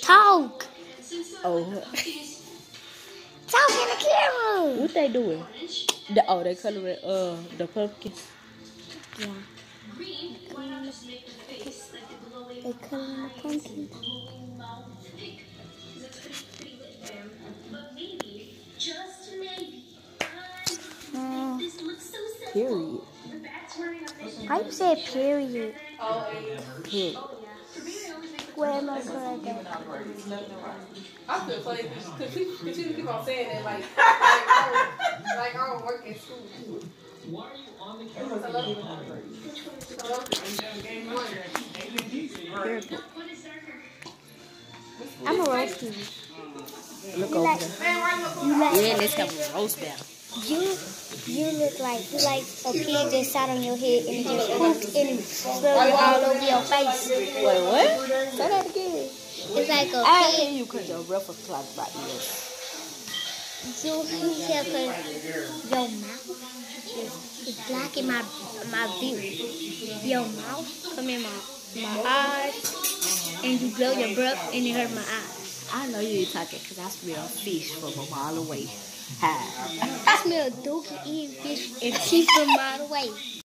Talk. Oh, Talk in the camera. what they doing? The, oh, they coloring uh the pumpkin. Yeah. Green, why not just make the face like the glowing They coloring the pumpkin. Oh, Period. why you say period? Period. Where am I going to I feel funny because she, cause she keep on saying that like, like, I don't, like I don't work at school. Hello? Period. I'm a roast you. Look over there. you like, Yeah, let's have a roast battle. You, you look like, you like a pig just sat on your head and just pooped and slurred all over your face. Wait, what? Say that again. It's like a I pig. hear you because your breath was clogged by ears. You can tell cause your mouth is, is blocking my my view. Your mouth come in my my eyes, and you blow your breath and it hurt my eyes. I know you talking because I smell fish from a mile away. I smell dookie eating fish and teeth from a mile away.